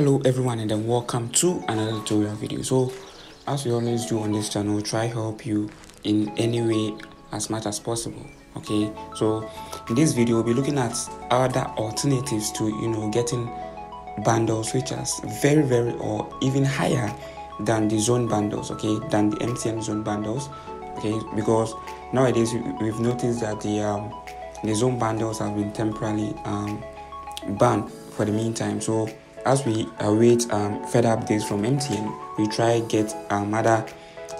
hello everyone and then welcome to another tutorial video. So as we always do on this channel try help you in any way as much as possible okay? So in this video we'll be looking at other alternatives to you know getting bundles which are very very or even higher than the zone bundles okay? Than the mtn zone bundles okay? Because nowadays we've noticed that the um the zone bundles have been temporarily um banned for the meantime. So as we await um, further updates from MTN, we try get um, other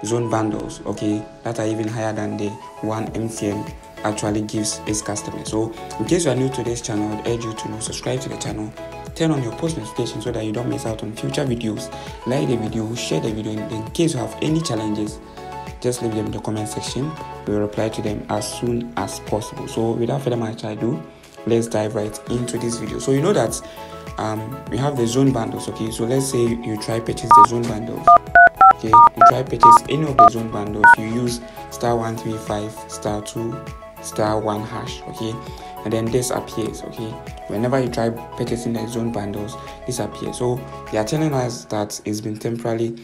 zone bundles, okay, that are even higher than the one MTN actually gives its customers. So, in case you are new to this channel, I'd urge you to subscribe to the channel, turn on your post notifications so that you don't miss out on future videos. Like the video, share the video. In, in case you have any challenges, just leave them in the comment section. We will reply to them as soon as possible. So, without further ado, let's dive right into this video. So, you know that um, we have the zone bundles okay? So let's say you try purchase the zone bundles okay? You try purchase any of the zone bundles you use star 135 star 2 star 1 hash okay? And then this appears okay? Whenever you try purchasing the zone bundles this appears. So they are telling us that it's been temporarily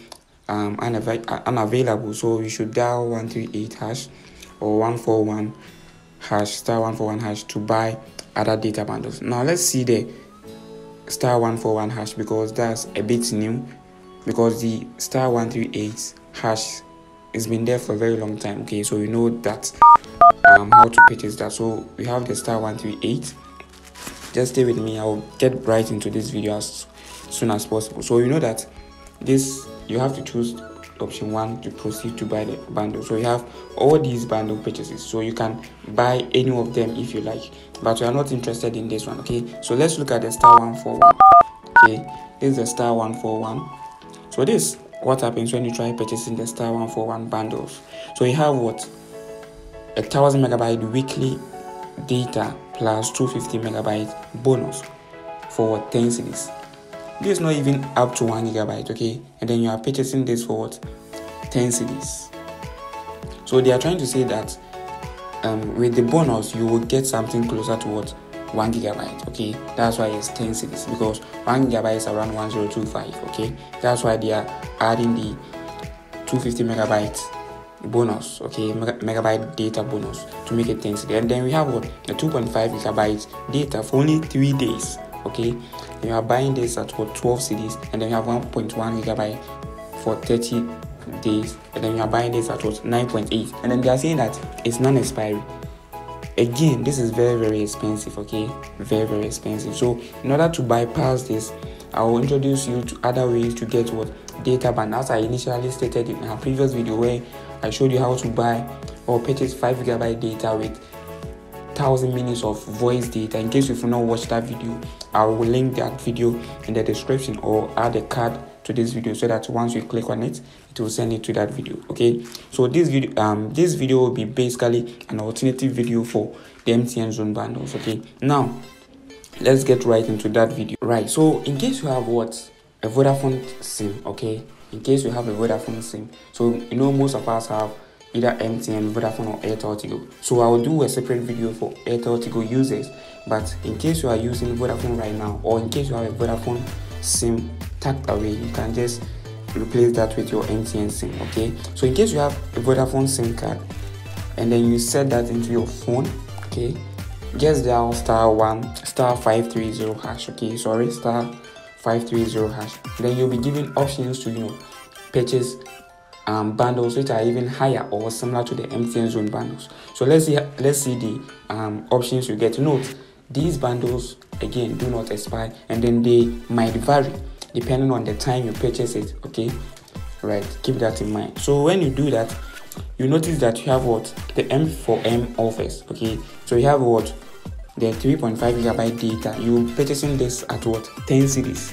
um, unav- unavailable. So you should dial 138 hash or 141 hash star 141 hash to buy other data bundles. Now let's see the star 141 hash because that's a bit new. Because the star 138 hash has been there for a very long time okay? So we know that um how to purchase that. So we have the star 138 just stay with me. I'll get right into this video as soon as possible. So you know that this you have to choose option one to proceed to buy the bundle. So you have all these bundle purchases. So you can buy any of them if you like. But we are not interested in this one okay? So let's look at the star 141 okay? This is the star 141 so this what happens when you try purchasing the star 141 bundles. So you have what? A thousand megabyte weekly data plus 250 megabyte bonus for 10 cedis this is not even up to one gigabyte okay? And then you are purchasing this for what? 10 cedis so they are trying to say that um, with the bonus you will get something closer to what? one gigabyte okay? That's why it's 10 cedis because one gigabyte is around 1025 okay? That's why they are adding the 250 megabyte bonus okay? Megabyte data bonus to make it 10 cedis and then we have what? the 2.5 gigabyte data for only three days okay? You are buying this at what 12 cedis and then you have 1.1 gigabyte for 30 days and then you are buying this at what 9.8 and then they are saying that it's non-expiry. Again this is very very expensive okay? Very very expensive. So in order to bypass this i will introduce you to other ways to get what? Data ban as i initially stated in our previous video where i showed you how to buy or purchase 5 gigabyte data with 1000 minutes of voice data. In case you've not watched that video i will link that video in the description or add a card to this video so that once you click on it it will send it to that video okay? So this video um this video will be basically an alternative video for the mtn zone bundles okay? Now let's get right into that video. Right so in case you have what? A vodafone sim okay? In case you have a vodafone sim. So you know most of us have either MTN, Vodafone or Airtel Tigo. So I will do a separate video for Airtel Tigo users. But in case you are using Vodafone right now, or in case you have a Vodafone SIM tucked away, you can just replace that with your MTN SIM. Okay. So in case you have a Vodafone SIM card, and then you set that into your phone, okay, just dial star one star five three zero hash. Okay, sorry, star five three zero hash. Then you'll be given options to you know purchase um, bundles which are even higher or similar to the MTN zone bundles. So let's see let's see the um, options you get. Note these bundles again do not expire and then they might vary depending on the time you purchase it. Okay, right? Keep that in mind. So when you do that, you notice that you have what the M4M offers. Okay, so you have what the 3.5 gigabyte data. You purchasing this at what 10 cedis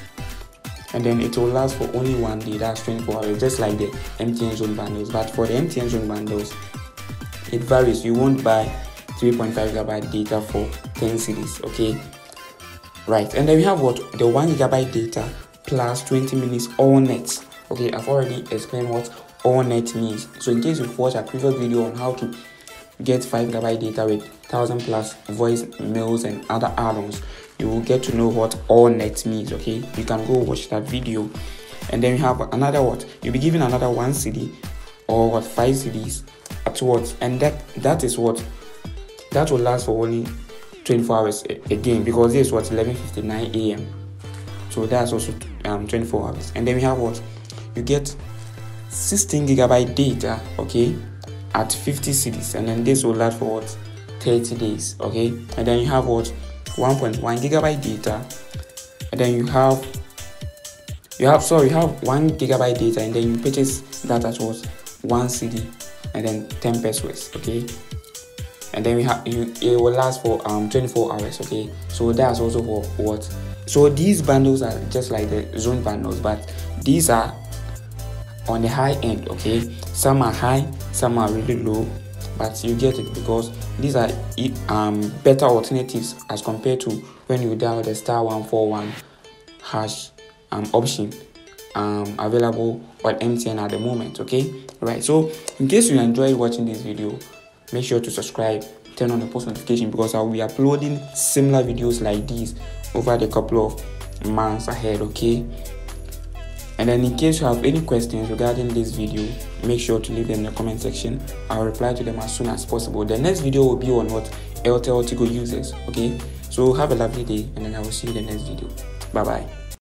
and then it will last for only one day. That's 24 hours. Just like the mtn zone bundles. But for the mtn zone bundles it varies. You won't buy 3.5 gigabyte data for 10 cedis okay? Right. And then we have what? The 1 gigabyte data plus 20 minutes all net. Okay? I've already explained what all net means. So in case you've watched a previous video on how to get 5 gigabyte data with 1000 plus voice mails and other add-ons you will get to know what all net means okay? You can go watch that video. And then you have another what? You'll be given another one cedi or what? Five cedis at what and that that is what that will last for only 24 hours again because this was 11:59 a.m. So that's also um, 24 hours. And then we have what? You get 16 gigabyte data, okay, at 50 cedis, and then this will last for what? 30 days, okay. And then you have what? 1.1 gigabyte data, and then you have you have sorry you have one gigabyte data, and then you purchase that at what? one cedi and then 10 pesos, okay? And then we have you it will last for um 24 hours okay? So that's also for what? So these bundles are just like the zone bundles but these are on the high end okay? Some are high some are really low but you get it because these are um better alternatives as compared to when you dial the star 141 hash um option um available on mtn at the moment okay? Right so in case you enjoyed watching this video make sure to subscribe turn on the post notification because i'll be uploading similar videos like these over the couple of months ahead okay and then in case you have any questions regarding this video make sure to leave them in the comment section. I'll reply to them as soon as possible. The next video will be on what airtel tigo users okay? So have a lovely day and then i will see you in the next video. Bye bye